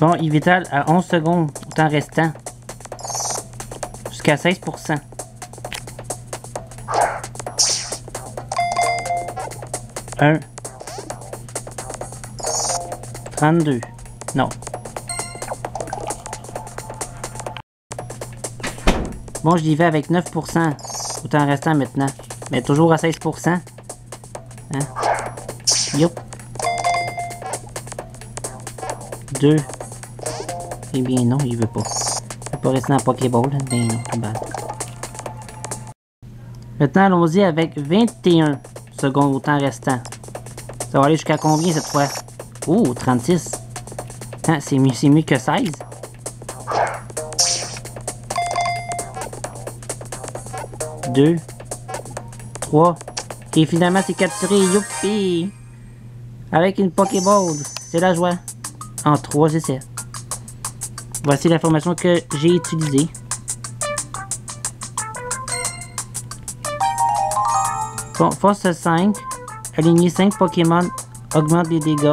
Bon, il vital à 11 secondes temps restant. Jusqu'à 16%. Un. 32. Non. Bon, je y vais avec 9% au temps restant maintenant. Mais toujours à 16%. Hein? Yup. 2. Eh bien non, il veut pas. Il pas rester dans Pokéball. Ben non, tout bad. Maintenant, allons-y avec 21 secondes au temps restant. Ça va aller jusqu'à combien cette fois? Oh, 36. Hein, c'est mieux, c'est mieux que 16. Deux. Trois. Et finalement, c'est capturé. Youpi! Avec une Pokéball. C'est la joie. En trois essais. Voici la formation que j'ai utilisée. Bon, force 5. Aligner 5 Pokémon augmente les dégâts.